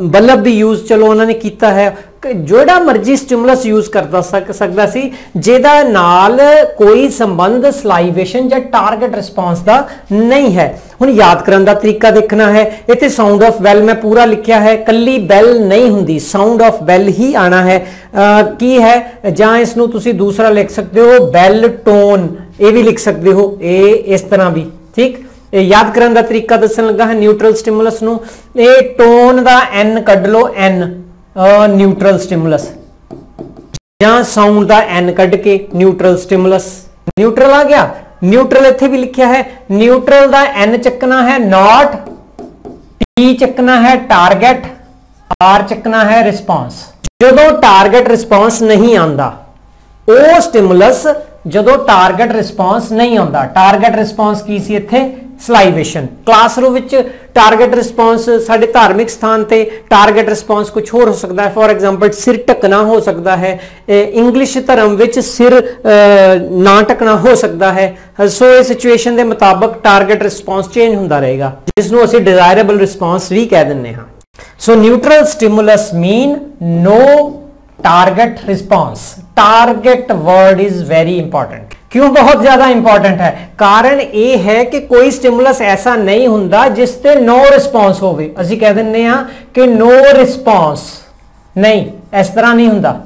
ਬਲਬ ਵੀ ਯੂਜ਼ ਚਲੋ ਉਹਨਾਂ ਨੇ ਕੀਤਾ ਹੈ। ਜਿਹੜਾ ਮਰਜ਼ੀ ਸਟਿਮੂਲਸ ਯੂਜ਼ ਕਰਦਾ ਸਕਦਾ ਸੀ, ਜਿਹਦਾ ਨਾਲ ਕੋਈ ਸੰਬੰਧ ਸਲਾਈਵੇਸ਼ਨ ਜਾਂ ਟਾਰਗੇਟ ਰਿਸਪੌਂਸ ਦਾ ਨਹੀਂ ਹੈ। ਹੁਣ ਯਾਦ ਕਰਨ ਦਾ ਤਰੀਕਾ ਦੇਖਣਾ ਹੈ। ਇੱਥੇ ਸਾਊਂਡ ਆਫ ਬੈਲ ਮੈਂ ਪੂਰਾ ਲਿਖਿਆ ਹੈ। ਕੱਲੀ ਬੈਲ ਨਹੀਂ ਹੁੰਦੀ ਸਾਊਂਡ ਆਫ ਬੈਲ ਹੀ ਆਣਾ ਹੈ। ਕੀ ਹੈ? ਜਾਂ ਇਸ ਨੂੰ ਤੁਸੀਂ ਦੂਸਰਾ ਲਿਖ ਸਕਦੇ ਹੋ ਬੈਲ ਟੋਨ ਇਹ ਵੀ ਲਿਖ ਸਕਦੇ ਹੋ। ਇਹ ਇਸ ਤਰ੍ਹਾਂ ਵੀ, ਠੀਕ? ਇਹ ਯਾਦ ਕਰਨ ਦਾ ਤਰੀਕਾ ਦੱਸਣ ਲੱਗਾ ਹੈ ਨਿਊਟਰਲ ਸਟਿਮੂਲਸ ਨੂੰ। ਇਹ ਟੋਨ ਦਾ ਐਨ ਕੱਢ ਲਓ ਐਨ ਨਿਊਟਰਲ ਸਟਿਮੂਲਸ ਜਾਂ ਸਾਊਂਡ ਦਾ ਐਨ ਕੱਢ ਕੇ ਨਿਊਟਰਲ ਸਟਿਮੂਲਸ ਨਿਊਟਰਲ ਆ ਗਿਆ ਨਿਊਟਰਲ ਇੱਥੇ ਵੀ ਲਿਖਿਆ ਹੈ ਨਿਊਟਰਲ ਦਾ ਐਨ ਚੱਕਣਾ ਹੈ ਨਾਟ ਟੀ ਚੱਕਣਾ ਹੈ ਟਾਰਗੇਟ ਆਰ ਚੱਕਣਾ ਹੈ ਰਿਸਪਾਂਸ ਜਦੋਂ ਟਾਰਗੇਟ ਰਿਸਪਾਂਸ ਨਹੀਂ ਆਂਦਾ ਉਹ ਸਟਿਮੂਲਸ ਜਦੋਂ ਟਾਰਗੇਟ ਰਿਸਪਾਂਸ ਨਹੀਂ ਆਉਂਦਾ ਟਾਰਗੇਟ ਰਿਸਪਾਂਸ ਕੀ ਸੀ ਇੱਥੇ ਸਲਾਈਵੇਸ਼ਨ ਕਲਾਸਰੂਮ ਵਿੱਚ ਟਾਰਗੇਟ ਰਿਸਪੌਂਸ ਸਾਡੇ ਧਾਰਮਿਕ ਸਥਾਨ ਤੇ ਟਾਰਗੇਟ ਰਿਸਪੌਂਸ ਕੁਝ ਹੋਰ ਹੋ ਸਕਦਾ ਹੈ। ਫੋਰ ਐਗਜ਼ਾਮਪਲ ਸਿਰ ਟਕਣਾ ਹੋ ਸਕਦਾ ਹੈ। ਇੰਗਲਿਸ਼ ਧਰਮ ਵਿੱਚ ਸਿਰ ਨਾ ਟਕਣਾ ਹੋ ਸਕਦਾ ਹੈ। ਸੋ ਇਹ ਸਿਚੁਏਸ਼ਨ ਦੇ ਮੁਤਾਬਕ ਟਾਰਗੇਟ ਰਿਸਪੌਂਸ ਚੇਂਜ ਹੁੰਦਾ ਰਹੇਗਾ ਜਿਸ ਨੂੰ ਅਸੀਂ ਡਿਜ਼ਾਇਰੇਬਲ ਰਿਸਪੌਂਸ ਵੀ ਕਹਿ ਦਿੰਦੇ ਹਾਂ। So neutral stimulus mean no target response target word is very important ਕਿਉਂ ਬਹੁਤ ਜ਼ਿਆਦਾ ਇੰਪੋਰਟੈਂਟ ਹੈ? ਕਾਰਨ ਇਹ ਹੈ ਕਿ ਕੋਈ ਸਟਿਮੂਲਸ ਐਸਾ ਨਹੀਂ ਹੁੰਦਾ ਜਿਸ ਤੇ ਨੋ ਰਿਸਪੌਂਸ ਹੋਵੇ। ਅਸੀਂ ਕਹਿ ਦਿੰਨੇ ਆ ਕਿ ਨੋ ਰਿਸਪੌਂਸ ਨਹੀਂ, ਇਸ ਤਰ੍ਹਾਂ ਨਹੀਂ ਹੁੰਦਾ।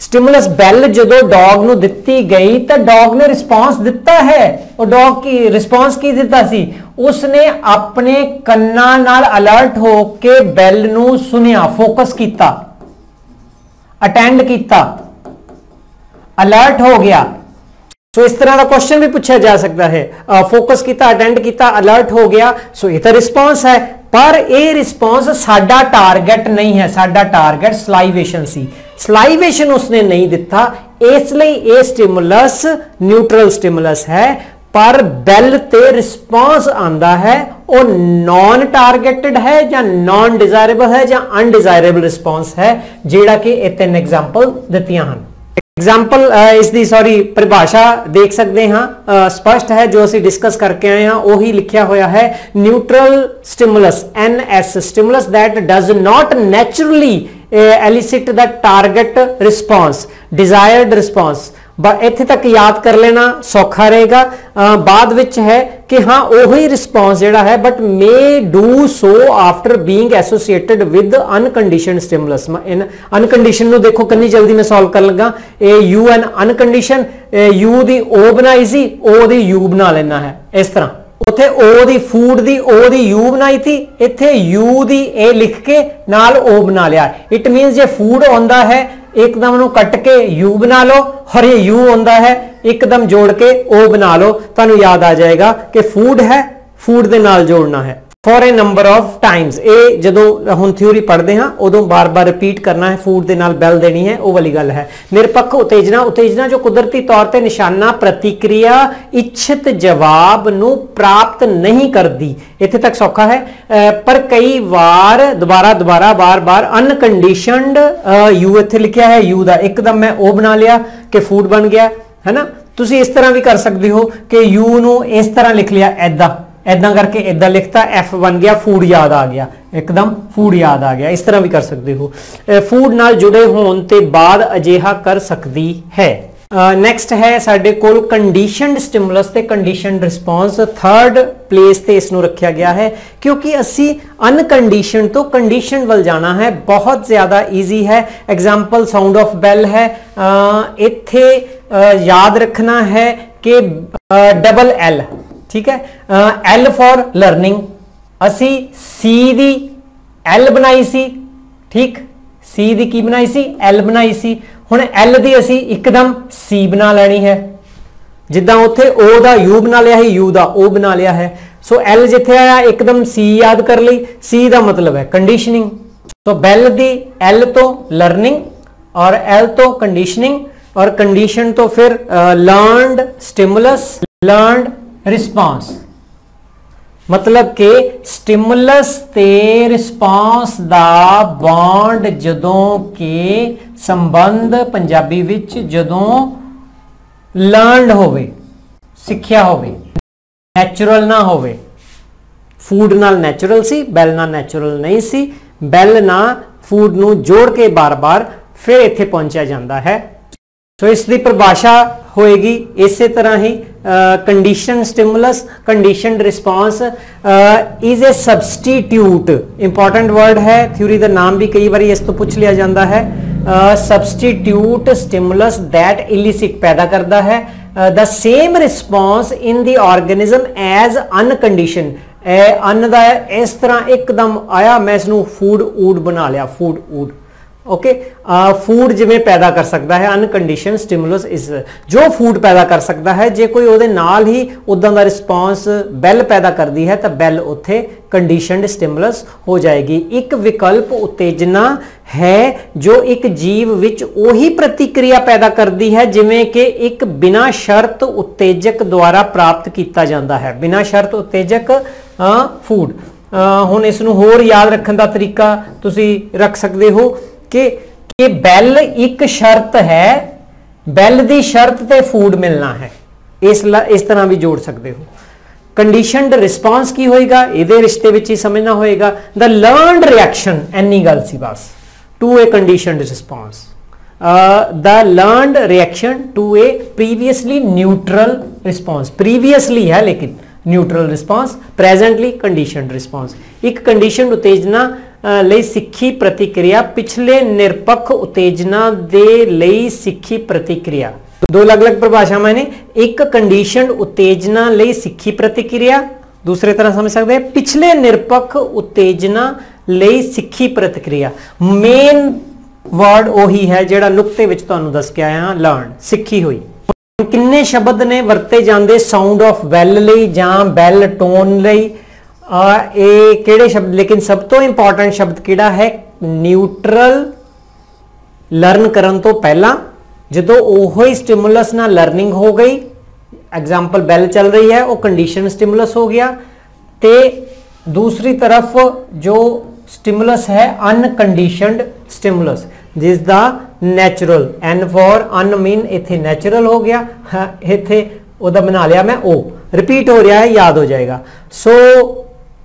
ਸਟਿਮੂਲਸ ਬੈਲ ਜਦੋਂ ਡੌਗ ਨੂੰ ਦਿੱਤੀ ਗਈ ਤਾਂ ਡੌਗ ਨੇ ਰਿਸਪੌਂਸ ਦਿੱਤਾ ਹੈ। ਉਹ ਡੌਗ ਕੀ ਰਿਸਪੌਂਸ ਕੀ ਦਿੱਤਾ ਸੀ? ਉਸਨੇ ਆਪਣੇ ਕੰਨਾਂ ਨਾਲ ਅਲਰਟ ਹੋ ਕੇ ਬੈਲ ਨੂੰ ਸੁਨਿਆ ਫੋਕਸ ਕੀਤਾ ਅਟੈਂਡ ਕੀਤਾ ਅਲਰਟ ਹੋ ਗਿਆ। ਸੋ ਇਸ ਤਰ੍ਹਾਂ ਦਾ ਕੁਐਸਚਨ ਵੀ ਪੁੱਛਿਆ ਜਾ ਸਕਦਾ ਹੈ। ਫੋਕਸ ਕੀਤਾ ਅਟੈਂਡ ਕੀਤਾ ਅਲਰਟ ਹੋ ਗਿਆ। ਸੋ ਇਹ ਤਾਂ ਰਿਸਪੌਂਸ ਹੈ। ਪਰ ਇਹ ਰਿਸਪੌਂਸ ਸਾਡਾ ਟਾਰਗੇਟ ਨਹੀਂ ਹੈ। ਸਾਡਾ ਟਾਰਗੇਟ ਸਲਾਈਵੇਸ਼ਨ ਸੀ। ਸਲਾਈਵੇਸ਼ਨ ਉਸਨੇ ਨਹੀਂ ਦਿੱਤਾ। ਇਸ ਲਈ ਇਹ ਸਟਿਮੂਲਸ ਨਿਊਟਰਲ ਸਟਿਮੂਲਸ ਹੈ। ਪਰ ਬੈਲ ਤੇ ਰਿਸਪੌਂਸ ਆਂਦਾ ਹੈ। ਉਹ ਨਾਨ ਟਾਰਗੇਟਡ ਹੈ ਜਾਂ ਨਾਨ ਡਿਜ਼ਾਇਰੇਬਲ ਹੈ ਜਾਂ ਅਨਡਿਜ਼ਾਇਰੇਬਲ ਰਿਸਪੌਂਸ ਹੈ, ਜਿਹੜਾ ਕਿ ਇਹ ਤਿੰਨ ਐਗਜ਼ਾਮਪਲ ਦਿੱਤੀਆਂ ਹਨ। ਐਗਜ਼ਾਮਪਲ ਇਸ ਦੀ ਸੌਰੀ ਪਰਿਭਾਸ਼ਾ ਦੇਖ ਸਕਦੇ ਹਾਂ ਸਪਸ਼ਟ ਹੈ ਜੋ ਅਸੀਂ ਡਿਸਕਸ ਕਰਕੇ ਆਏ ਹਾਂ ਉਹੀ ਲਿਖਿਆ ਹੋਇਆ ਹੈ neutral stimulus NS stimulus that does not naturally elicit the target response desired response ਇੱਥੇ ਤੱਕ ਯਾਦ ਕਰ ਲੈਣਾ ਸੌਖਾ ਰਹੇਗਾ। ਬਾਅਦ ਵਿੱਚ ਹੈ ਕਿ ਹਾਂ, ਉਹੀ ਰਿਸਪੌਂਸ ਜਿਹੜਾ ਹੈ but may do so after being associated with unconditioned stimulus in uncondition ਨੂੰ ਦੇਖੋ ਕਿੰਨੀ ਜਲਦੀ ਮੈਂ ਸੋਲਵ ਕਰਨ ਲੱਗਾ। ਇਹ ਯੂ ਐਨ ਅਨਕੰਡੀਸ਼ਨ ਯੂ ਦੀ ਓ ਬਣਾਈ ਸੀ ਓ ਦੀ ਯੂ ਬਣਾ ਲੈਣਾ ਹੈ। ਇਸ ਤਰ੍ਹਾਂ। ਉਥੇ ਓ ਦੀ food the O the you ਬਣਾਈ ਸੀ, ਇੱਥੇ ਯੂ ਦੀ ਏ ਲਿਖ ਕੇ ਨਾਲ ਓ ਬਣਾ ਲਿਆ। ਇਟ ਮੀਨਸ ਜੇ ਫੂਡ ਆਉਂਦਾ ਹੈ ਇੱਕਦਮ ਨੂੰ ਕੱਟ ਕੇ ਯੂ ਬਣਾ ਲਓ ਔਰ ਇਹ ਯੂ ਹੁੰਦਾ ਹੈ, ਇੱਕਦਮ ਜੋੜ ਕੇ ਓ ਬਣਾ ਲਓ, ਤੁਹਾਨੂੰ ਯਾਦ ਆ ਜਾਏਗਾ ਕਿ ਫੂਡ ਹੈ ਫੂਡ ਦੇ ਨਾਲ ਜੋੜਨਾ ਹੈ। For a number of times ਇਹ ਜਦੋਂ ਹੁਣ ਥਿਊਰੀ ਪੜ੍ਹਦੇ ਹਾਂ, ਉਦੋਂ ਬਾਰ-ਬਾਰ ਰਿਪੀਟ ਕਰਨਾ ਹੈ ਫੂਡ ਦੇ ਨਾਲ ਬੈਲ ਦੇਣੀ ਹੈ, ਉਹ ਵਾਲੀ ਗੱਲ ਹੈ। ਨਿਰਪੱਖ ਉਤੇਜਨਾ ਉਤੇਜਨਾ ਜੋ ਕੁਦਰਤੀ ਤੌਰ ਤੇ ਨਿਸ਼ਾਨਾ, ਪ੍ਰਤੀਕਿਰਿਆ, ਇੱਛਿਤ ਜਵਾਬ ਨੂੰ ਪ੍ਰਾਪਤ ਨਹੀਂ ਕਰਦੀ। ਇੱਥੇ ਤੱਕ ਸੌਖਾ ਹੈ। ਪਰ ਕਈ ਵਾਰ, ਦੁਬਾਰਾ ਦੁਬਾਰਾ ਬਾਰ-ਬਾਰ ਅਨਕੰਡੀਸ਼ਨਡ ਯੂ ਇੱਥੇ ਲਿਖਿਆ ਹੈ ਯੂ ਦਾ। ਇੱਕਦਮ ਮੈਂ ਉਹ ਬਣਾ ਲਿਆ ਕਿ ਫੂਡ ਬਣ ਗਿਆ, ਹੈਨਾ? ਤੁਸੀਂ ਇਸ ਤਰ੍ਹਾਂ ਵੀ ਕਰ ਸਕਦੇ ਹੋ ਕਿ ਯੂ ਨੂੰ ਇਸ ਤਰ੍ਹਾਂ ਲਿਖ ਲਿਆ ਐਦਾਂ ਐਦਾਂ ਕਰਕੇ ਐਦਾਂ ਲਿਖਤਾ ਐਫ ਬਣ ਗਿਆ ਫੂਡ ਯਾਦ ਆ ਗਿਆ। ਇੱਕਦਮ ਫੂਡ ਯਾਦ ਆ ਗਿਆ। ਇਸ ਤਰ੍ਹਾਂ ਵੀ ਕਰ ਸਕਦੇ ਹੋ। ਫੂਡ ਨਾਲ ਜੁੜੇ ਹੋਣ ਤੇ ਬਾਅਦ ਅਜਿਹਾ ਕਰ ਸਕਦੀ ਹੈ। ਨੈਕਸਟ ਹੈ ਸਾਡੇ ਕੋਲ ਕੰਡੀਸ਼ਨਡ ਸਟਿਮੂਲਸ ਤੇ ਕੰਡੀਸ਼ਨਡ ਰਿਸਪੌਂਸ ਥਰਡ ਪਲੇਸ ਤੇ ਇਸ ਨੂੰ ਰੱਖਿਆ ਗਿਆ ਹੈ, ਕਿਉਂਕਿ ਅਸੀਂ ਅਨਕੰਡੀਸ਼ਨ ਤੋਂ ਕੰਡੀਸ਼ਨ ਵੱਲ ਜਾਣਾ ਹੈ। ਬਹੁਤ ਜ਼ਿਆਦਾ ਈਜ਼ੀ ਹੈ। ਐਗਜ਼ਾਮਪਲ ਸਾਊਂਡ ਆਫ ਬੈਲ ਹੈ। ਇੱਥੇ ਯਾਦ ਰੱਖਣਾ ਹੈ ਕਿ ਡਬਲ ਐਲ ਠੀਕ ਹੈ? ਐਲ ਫॉर ਲਰਨਿੰਗ ਅਸੀਂ ਸੀ ਦੀ ਐਲ ਬਣਾਈ ਸੀ। ਠੀਕ? ਸੀ ਦੀ ਕੀ ਬਣਾਈ ਸੀ? ਐਲ ਬਣਾਈ ਸੀ। ਹੁਣ ਐਲ ਦੀ ਅਸੀਂ ਇੱਕਦਮ ਸੀ ਬਣਾ ਲੈਣੀ ਹੈ। ਜਿੱਦਾਂ ਉੱਥੇ O ਦਾ U ਬਣਾ ਲਿਆ ਹੈ U ਦਾ O ਬਣਾ ਲਿਆ ਹੈ। ਸੋ L ਜਿੱਥੇ ਆਇਆ, ਇੱਕਦਮ C ਯਾਦ ਕਰ ਲਈ। C ਦਾ ਮਤਲਬ ਹੈ ਕੰਡੀਸ਼ਨਿੰਗ ਸੋ ਬੈਲ ਦੀ L ਤੋਂ ਲਰਨਿੰਗ ਔਰ L ਤੋਂ ਕੰਡੀਸ਼ਨਿੰਗ ਔਰ ਕੰਡੀਸ਼ਨ ਤੋਂ ਫਿਰ ਲਰਨਡ ਸਟਿਮੂਲਸ ਲਰਨਡ ਰਿਸਪਾਂਸ ਮਤਲਬ ਕਿ ਸਟਿਮੂਲਸ ਤੇ ਰਿਸਪਾਂਸ ਦਾ ਬੌਂਡ ਜਦੋਂ ਕਿ ਸੰਬੰਧ ਪੰਜਾਬੀ ਵਿੱਚ ਜਦੋਂ ਲਰਨਡ ਹੋਵੇ, ਸਿੱਖਿਆ ਹੋਵੇ ਨੈਚੁਰਲ ਨਾ ਹੋਵੇ। ਫੂਡ ਨਾਲ ਨੈਚੁਰਲ ਸੀ ਬੈਲ ਨਾਲ ਨੈਚੁਰਲ ਨਹੀਂ ਸੀ। ਬੈਲ ਨਾਲ ਫੂਡ ਨੂੰ ਜੋੜ ਕੇ ਬਾਰ-ਬਾਰ ਫਿਰ ਇੱਥੇ ਪਹੁੰਚਿਆ ਜਾਂਦਾ ਹੈ। ਸੋ ਇਸ ਦੀ ਪਰਿਭਾਸ਼ਾ ਹੋਏਗੀ ਇਸੇ ਤਰ੍ਹਾਂ ਹੀ condition stimulus conditioned response is a substitute important word ਹੈ ਥਿਊਰੀ ਦਾ ਨਾਮ ਵੀ ਕਈ ਵਾਰੀ ਇਸ ਤੋਂ ਪੁੱਛ ਲਿਆ ਜਾਂਦਾ ਹੈ ਸਬਸਟੀਟਿਊਟ ਸਟਿਮੂਲਸ ਥੈਟ ਇਲਿਸਿਟ ਪੈਦਾ ਕਰਦਾ ਹੈ the same response in the organism as unconditioned. ਇਹ ਅੰਨ ਦਾ ਇਸ ਤਰ੍ਹਾਂ ਇੱਕਦਮ ਆਇਆ ਮੈਂ ਇਸ ਨੂੰ ਫੂਡ ਊਡ ਬਣਾ ਲਿਆ ਫੂਡ ਊਡ ਓਕੇ ਫੂਡ ਜਿਵੇਂ ਪੈਦਾ ਕਰ ਸਕਦਾ ਹੈ ਅਨਕੰਡੀਸ਼ਨ ਸਟਿਮੂਲਸ ਇਸ ਜੋ ਫੂਡ ਪੈਦਾ ਕਰ ਸਕਦਾ ਹੈ, ਜੇ ਕੋਈ ਉਹਦੇ ਨਾਲ ਹੀ ਉਦਾਂ ਦਾ ਰਿਸਪਾਂਸ ਬੈਲ ਪੈਦਾ ਕਰਦੀ ਹੈ, ਤਾਂ ਬੈਲ ਉੱਥੇ ਕੰਡੀਸ਼ਨਡ ਸਟਿਮੂਲਸ ਹੋ ਜਾਏਗੀ। ਇੱਕ ਵਿਕਲਪ ਉਤੇਜਨਾ ਹੈ, ਜੋ ਇੱਕ ਜੀਵ ਵਿੱਚ ਉਹੀ ਪ੍ਰਤੀਕਿਰਿਆ ਪੈਦਾ ਕਰਦੀ ਹੈ, ਜਿਵੇਂ ਕਿ ਇੱਕ ਬਿਨਾਂ ਸ਼ਰਤ ਉਤੇਜਕ ਦੁਆਰਾ ਪ੍ਰਾਪਤ ਕੀਤਾ ਜਾਂਦਾ ਹੈ। ਬਿਨਾਂ ਸ਼ਰਤ ਉਤੇਜਕ ਫੂਡ ਹੁਣ ਇਸ ਨੂੰ ਹੋਰ ਯਾਦ ਰੱਖਣ ਦਾ ਤਰੀਕਾ ਤੁਸੀਂ ਰੱਖ ਸਕਦੇ ਹੋ। ਕਿ ਇਹ ਬੈਲ ਇੱਕ ਸ਼ਰਤ ਹੈ, ਬੈਲ ਦੀ ਸ਼ਰਤ ਤੇ ਫੂਡ ਮਿਲਣਾ ਹੈ। ਇਸ ਇਸ ਤਰ੍ਹਾਂ ਵੀ ਜੋੜ ਸਕਦੇ ਹੋ। ਕੰਡੀਸ਼ਨਡ ਰਿਸਪਾਂਸ ਕੀ ਹੋਏਗਾ? ਇਹਦੇ ਰਿਸ਼ਤੇ ਵਿੱਚ ਹੀ ਸਮਝਣਾ ਹੋਏਗਾ। ਦਾ ਲਰਨਡ ਰਿਐਕਸ਼ਨ ਐਨੀ ਗੱਲ ਸੀ ਬਸ। To a conditioned response the learned reaction to a previously neutral response previously ਹੈ ਲੇਕਿਨ neutral response presently conditioned response ਇੱਕ ਕੰਡੀਸ਼ਨਡ ਉਤੇਜਨਾ ਲਈ ਸਿੱਖੀ ਪ੍ਰਤੀਕਿਰਿਆ, ਪਿਛਲੇ ਨਿਰਪੱਖ ਉਤੇਜਨਾ ਦੇ ਲਈ ਸਿੱਖੀ ਪ੍ਰਤੀਕਿਰਿਆ। ਦੋ ਅਲੱਗ-ਅਲੱਗ ਪਰਿਭਾਸ਼ਾਵਾਂ ਨੇ, ਇੱਕ ਕੰਡੀਸ਼ਨਡ ਉਤੇਜਨਾ ਲਈ ਸਿੱਖੀ ਪ੍ਰਤੀਕਿਰਿਆ, ਦੂਸਰੇ ਤਰ੍ਹਾਂ ਸਮਝ ਸਕਦੇ ਹਾਂ, ਪਿਛਲੇ ਨਿਰਪੱਖ ਉਤੇਜਨਾ ਲਈ ਸਿੱਖੀ ਪ੍ਰਤੀਕਿਰਿਆ। ਮੇਨ ਵਰਡ ਉਹੀ ਹੈ ਜਿਹੜਾ ਨੁਕਤੇ ਵਿੱਚ ਤੁਹਾਨੂੰ ਦੱਸ ਕੇ ਆਇਆ ਹਾਂ ਲਰਨ ਸਿੱਖੀ ਹੋਈ। ਕਿੰਨੇ ਸ਼ਬਦ ਨੇ ਵਰਤੇ ਜਾਂਦੇ ਸਾਊਂਡ ਆਫ ਬੈਲ ਲਈ ਜਾਂ ਬੈਲ ਟੋਨ ਲਈ? ਆ ਇਹ ਕਿਹੜੇ ਸ਼ਬਦ ਲੇਕਿਨ ਸਭ ਤੋਂ ਇੰਪੋਰਟੈਂਟ ਸ਼ਬਦ ਕਿਹੜਾ ਹੈ ਨਿਊਟਰਲ ਲਰਨ ਕਰਨ ਤੋਂ ਪਹਿਲਾਂ ਜਦੋਂ ਉਹੋ ਹੀ ਸਟਿਮੂਲਸ ਨਾਲ ਲਰਨਿੰਗ ਹੋ ਗਈ ਐਗਜ਼ਾਮਪਲ ਬੈਲ ਚੱਲ ਰਹੀ ਹੈ ਉਹ ਕੰਡੀਸ਼ਨ ਸਟਿਮੂਲਸ ਹੋ ਗਿਆ ਤੇ ਦੂਸਰੀ ਤਰਫ ਜੋ ਸਟਿਮੂਲਸ ਹੈ ਅਨਕੰਡੀਸ਼ਨਡ ਸਟਿਮੂਲਸ ਜਿਸ ਦਾ ਨੈਚੁਰਲ ਐਨ ਫॉर ਅਨ ਮੀਨ ਇੱਥੇ ਨੈਚੁਰਲ ਹੋ ਗਿਆ ਇੱਥੇ ਉਹਦਾ ਬਣਾ ਲਿਆ ਮੈਂ ਉਹ ਰਿਪੀਟ ਹੋ ਰਿਹਾ ਹੈ ਯਾਦ ਹੋ ਜਾਏਗਾ ਸੋ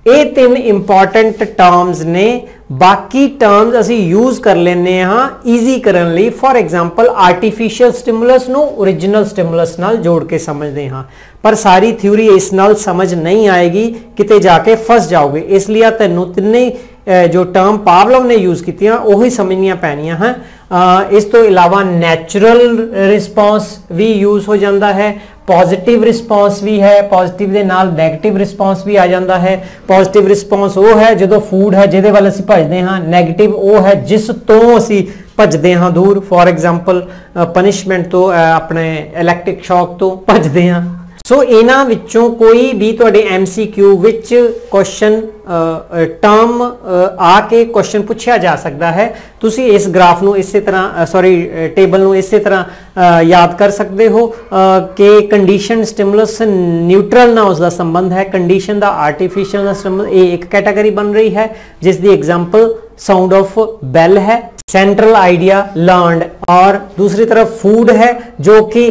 ਇਹ ਤਿੰਨ ਇੰਪੋਰਟੈਂਟ ਟਰਮਸ ਨੇ। ਬਾਕੀ ਟਰਮਸ ਅਸੀਂ ਯੂਜ਼ ਕਰ ਲੈਨੇ ਹਾਂ ਈਜ਼ੀ ਕਰਨ ਲਈ। ਫੋਰ ਐਗਜ਼ਾਮਪਲ ਆਰਟੀਫੀਸ਼ੀਅਲ ਸਟਿਮੂਲਸ ਨੂੰ origignal ਸਟਿਮੂਲਸ ਨਾਲ ਜੋੜ ਕੇ ਸਮਝਦੇ ਹਾਂ। ਪਰ ਸਾਰੀ ਥਿਊਰੀ ਇਸ ਨਾਲ ਸਮਝ ਨਹੀਂ ਆਏਗੀ। ਕਿਤੇ ਜਾ ਕੇ ਫਸ ਜਾਓਗੇ। ਇਸ ਲਈ ਤੈਨੂੰ ਤਿੰਨੇ ਜੋ ਟਰਮ ਪਾਵਲਵ ਨੇ ਯੂਜ਼ ਕੀਤੀਆਂ, ਉਹੀ ਸਮਝਣੀਆਂ ਪੈਣੀਆਂ ਹਨ। ਇਸ ਤੋਂ ਇਲਾਵਾ ਨੈਚੁਰਲ ਰਿਸਪੌਂਸ ਵੀ ਯੂਜ਼ ਹੋ ਜਾਂਦਾ ਹੈ ਪੋਜ਼ਿਟਿਵ ਰਿਸਪੌਂਸ ਵੀ ਹੈ ਪੋਜ਼ਿਟਿਵ ਦੇ ਨਾਲ 네ਗੇਟਿਵ ਰਿਸਪੌਂਸ ਵੀ ਆ ਜਾਂਦਾ ਹੈ। ਪੋਜ਼ਿਟਿਵ ਰਿਸਪੌਂਸ ਉਹ ਹੈ ਜਦੋਂ ਫੂਡ ਹੈ ਜਿਹਦੇ ਵੱਲ ਅਸੀਂ ਭੱਜਦੇ ਹਾਂ 네ਗੇਟਿਵ ਉਹ ਹੈ ਜਿਸ ਤੋਂ ਅਸੀਂ ਭੱਜਦੇ ਹਾਂ ਦੂਰ। ਫੋਰ ਐਗਜ਼ਾਮਪਲ ਪਨਿਸ਼ਮੈਂਟ ਤੋਂ ਆਪਣੇ ਇਲੈਕਟ੍ਰਿਕ ਸ਼ੌਕ ਤੋਂ ਭੱਜਦੇ ਹਾਂ। ਸੋ ਇਹਨਾਂ ਵਿੱਚੋਂ ਕੋਈ ਵੀ ਤੁਹਾਡੇ ਐਮਸੀਕਿਊ ਵਿੱਚ ਕੁਐਸਚਨ ਟਰਮ ਆ ਕੇ ਕੁਐਸਚਨ ਪੁੱਛਿਆ ਜਾ ਸਕਦਾ ਹੈ। ਤੁਸੀਂ ਇਸ ਗ੍ਰਾਫ ਨੂੰ ਇਸੇ ਤਰ੍ਹਾਂ ਸੌਰੀ ਟੇਬਲ ਨੂੰ ਇਸੇ ਤਰ੍ਹਾਂ ਯਾਦ ਕਰ ਸਕਦੇ ਹੋ ਕਿ ਕੰਡੀਸ਼ਨ ਸਟਿਮੂਲਸ ਨਿਊਟਰਲ ਨਾਲ ਉਸ ਦਾ ਸੰਬੰਧ ਹੈ। ਕੰਡੀਸ਼ਨ ਦਾ ਆਰਟੀਫੀਸ਼ੀਅਲ ਦਾ ਸੰਬੰਧ, ਇਹ ਇੱਕ ਕੈਟਾਗਰੀ ਬਣ ਰਹੀ ਹੈ, ਜਿਸ ਦੀ ਐਗਜ਼ਾਮਪਲ ਸਾਊਂਡ ਆਫ ਬੈਲ ਹੈ ਸੈਂਟਰਲ ਆਈਡੀਆ ਲਰਨਡ ਔਰ ਦੂਸਰੀ ਤਰਫ ਫੂਡ ਹੈ ਜੋ ਕਿ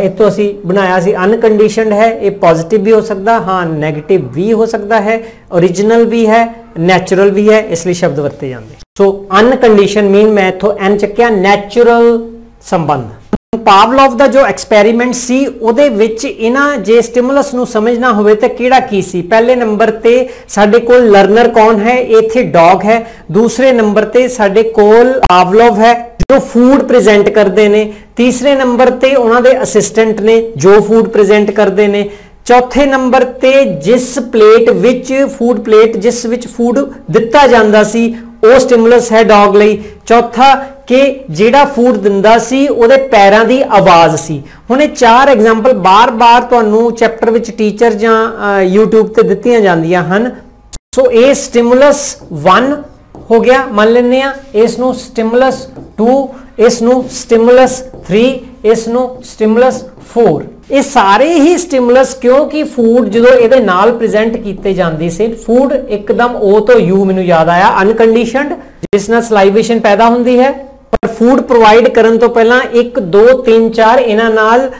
ਇਤੋਂ ਅਸੀਂ ਬਣਾਇਆ ਸੀ ਅਨਕੰਡੀਸ਼ਨਡ ਹੈ ਇਹ ਪੋਜ਼ਿਟਿਵ ਵੀ ਹੋ ਸਕਦਾ ਹਾਂ 네ਗੇਟਿਵ ਵੀ ਹੋ ਸਕਦਾ ਹੈ origignal ਵੀ ਹੈ ਨੈਚੁਰਲ ਵੀ ਹੈ ਇਸ ਲਈ ਸ਼ਬਦ ਵਰਤੇ ਜਾਂਦੇ ਸੋ ਅਨਕੰਡੀਸ਼ਨ ਮੀਨ ਮੈਂ ਇਥੋਂ ਐਨ ਚੱਕਿਆ ਨੈਚੁਰਲ ਸੰਬੰਧ ਪਾਵਲੋਵ ਦਾ ਜੋ ਐਕਸਪੈਰੀਮੈਂਟ ਸੀ, ਉਹਦੇ ਵਿੱਚ ਇਹਨਾਂ ਜੇ ਸਟਿਮੂਲਸ ਨੂੰ ਸਮਝਣਾ ਹੋਵੇ ਤਾਂ ਕਿਹੜਾ ਕੀ ਸੀ? ਪਹਿਲੇ ਨੰਬਰ ਤੇ ਸਾਡੇ ਕੋਲ ਲਰਨਰ ਕੌਣ ਹੈ? ਇੱਥੇ ਡੌਗ ਹੈ। ਦੂਸਰੇ ਨੰਬਰ ਤੇ ਸਾਡੇ ਕੋਲ ਪਾਵਲੋਵ ਹੈ, ਜੋ ਫੂਡ ਪ੍ਰੈਜ਼ੈਂਟ ਕਰਦੇ ਨੇ। ਤੀਸਰੇ ਨੰਬਰ ਤੇ ਉਹਨਾਂ ਦੇ ਅਸਿਸਟੈਂਟ ਨੇ, ਜੋ ਫੂਡ ਪ੍ਰੈਜ਼ੈਂਟ ਕਰਦੇ ਨੇ। ਚੌਥੇ ਨੰਬਰ ਤੇ ਜਿਸ ਪਲੇਟ ਵਿੱਚ ਫੂਡ ਪਲੇਟ ਜਿਸ ਵਿੱਚ ਫੂਡ ਦਿੱਤਾ ਜਾਂਦਾ ਸੀ ਉਹ ਸਟਿਮੂਲਸ ਹੈ ਡੌਗ ਲਈ। ਚੌਥਾ ਕਿ ਜਿਹੜਾ ਫੂਡ ਦਿੰਦਾ ਸੀ ਉਹਦੇ ਪੈਰਾਂ ਦੀ ਆਵਾਜ਼ ਸੀ। ਹੁਣ ਇਹ ਚਾਰ ਐਗਜ਼ਾਮਪਲ ਬਾਰ-ਬਾਰ ਤੁਹਾਨੂੰ ਚੈਪਟਰ ਵਿੱਚ ਟੀਚਰ ਜਾਂ ਅ, YouTube ਤੇ ਦਿੱਤੀਆਂ ਜਾਂਦੀਆਂ ਹਨ। ਸੋ ਇਹ ਸਟਿਮੂਲਸ 1 ਹੋ ਗਿਆ ਮੰਨ ਲੈਂਦੇ ਆ ਇਸ ਨੂੰ ਸਟਿਮੂਲਸ 2 ਇਸ ਨੂੰ ਸਟਿਮੂਲਸ 3 ਇਸ ਨੂੰ ਸਟਿਮੂਲਸ 4 ਇਹ ਸਾਰੇ ਹੀ ਸਟਿਮੂਲਸ ਕਿਉਂਕਿ ਫੂਡ ਜਦੋਂ ਇਹਦੇ ਨਾਲ ਪ੍ਰੈਜ਼ੈਂਟ ਕੀਤੇ ਜਾਂਦੇ ਸੀ ਫੂਡ ਇੱਕਦਮ O ਤੋਂ U ਮੈਨੂੰ ਯਾਦ ਆਇਆ ਅਨਕੰਡੀਸ਼ਨਡ ਜਿਸ ਨਾਲ ਸਲਾਈਵੇਸ਼ਨ ਪੈਦਾ ਹੁੰਦੀ ਹੈ, ਪਰ ਫੂਡ ਪ੍ਰੋਵਾਈਡ ਕਰਨ ਤੋਂ ਪਹਿਲਾਂ 1 2 3 4 ਇਹਨਾਂ ਨਾਲ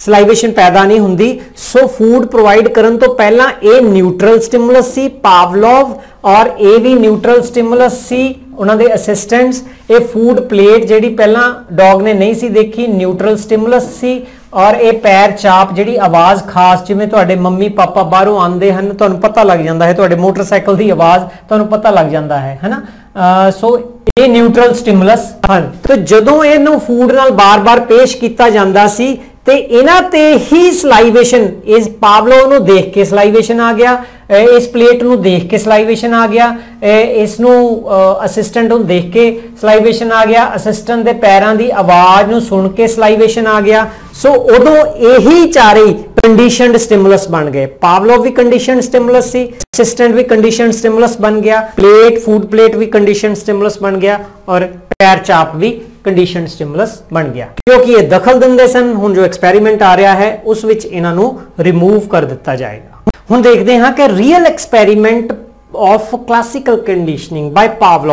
ਸਲਾਈਵੇਸ਼ਨ ਪੈਦਾ ਨਹੀਂ ਹੁੰਦੀ। ਸੋ ਫੂਡ ਪ੍ਰੋਵਾਈਡ ਕਰਨ ਤੋਂ ਪਹਿਲਾਂ ਇਹ ਨਿਊਟਰਲ ਸਟਿਮੂਲਸ ਸੀ ਪਾਵਲੋਵ ਔਰ ਇਹ ਵੀ ਨਿਊਟਰਲ ਸਟਿਮੂਲਸ ਸੀ। ਉਹਨਾਂ ਦੇ ਅਸਿਸਟੈਂਟਸ ਇਹ ਫੂਡ ਪਲੇਟ ਜਿਹੜੀ ਪਹਿਲਾਂ ਡੌਗ ਨੇ ਨਹੀਂ ਸੀ ਦੇਖੀ ਨਿਊਟਰਲ ਸਟਿਮੂਲਸ ਸੀ ਔਰ ਇਹ ਪੈਰ ਚਾਪ ਜਿਹੜੀ ਆਵਾਜ਼ ਖਾਸ ਜਿਵੇਂ ਤੁਹਾਡੇ ਮੰਮੀ ਪਾਪਾ ਬਾਹਰੋਂ ਆਉਂਦੇ ਹਨ, ਤੁਹਾਨੂੰ ਪਤਾ ਲੱਗ ਜਾਂਦਾ ਹੈ, ਤੁਹਾਡੇ ਮੋਟਰਸਾਈਕਲ ਦੀ ਆਵਾਜ਼ ਤੁਹਾਨੂੰ ਪਤਾ ਲੱਗ ਜਾਂਦਾ ਹੈ, ਹੈਨਾ? ਸੋ ਇਹ ਨਿਊਟਰਲ ਸਟਿਮੂਲਸ ਹਨ ਤੇ ਜਦੋਂ ਇਹਨੂੰ ਫੂਡ ਨਾਲ ਬਾਰ-ਬਾਰ ਪੇਸ਼ ਕੀਤਾ ਜਾਂਦਾ ਸੀ ਤੇ ਇਹਨਾਂ ਤੇ ਹੀ ਸਲਾਈਵੇਸ਼ਨ, ਇਸ ਪਾਵਲੋ ਨੂੰ ਦੇਖ ਕੇ ਸਲਾਈਵੇਸ਼ਨ ਆ ਗਿਆ ਇਸ ਪਲੇਟ ਨੂੰ ਦੇਖ ਕੇ ਸਲਾਈਵੇਸ਼ਨ ਆ ਗਿਆ ਇਸ ਨੂੰ ਅਸਿਸਟੈਂਟ ਨੂੰ ਦੇਖ ਕੇ ਸਲਾਈਵੇਸ਼ਨ ਆ ਗਿਆ ਅਸਿਸਟੈਂਟ ਦੇ ਪੈਰਾਂ ਦੀ ਆਵਾਜ਼ ਨੂੰ ਸੁਣ ਕੇ ਸਲਾਈਵੇਸ਼ਨ ਆ ਗਿਆ। ਸੋ ਉਦੋਂ ਇਹੀ ਚਾਰੇ ਕੰਡੀਸ਼ਨਡ ਸਟਿਮੂਲਸ ਬਣ ਗਏ। ਪਾਵਲੋਵ ਵੀ ਕੰਡੀਸ਼ਨਡ ਸਟਿਮੂਲਸ ਸੀ ਅਸਿਸਟੈਂਟ ਵੀ ਕੰਡੀਸ਼ਨਡ ਸਟਿਮੂਲਸ ਬਣ ਗਿਆ ਪਲੇਟ ਫੂਡ ਪਲੇਟ ਵੀ ਕੰਡੀਸ਼ਨਡ ਸਟਿਮੂਲਸ ਬਣ ਗਿਆ ਔਰ ਪੈਰ ਚਾਪ ਵੀ ਕੰਡੀਸ਼ਨਡ ਸਟਿਮੂਲਸ ਬਣ ਗਿਆ। ਕਿਉਂਕਿ ਇਹ ਦਖਲ ਦਿੰਦੇ ਸਨ, ਹੁਣ ਜੋ ਐਕਸਪੈਰੀਮੈਂਟ ਆ ਰਿਹਾ ਹੈ, ਉਸ ਵਿੱਚ ਇਹਨਾਂ ਨੂੰ ਰਿਮੂਵ ਕਰ ਦਿੱਤਾ ਜਾਏਗਾ। ਹੁਣ ਦੇਖਦੇ ਹਾਂ ਕਿ real experiment of classical conditioning by Pavlov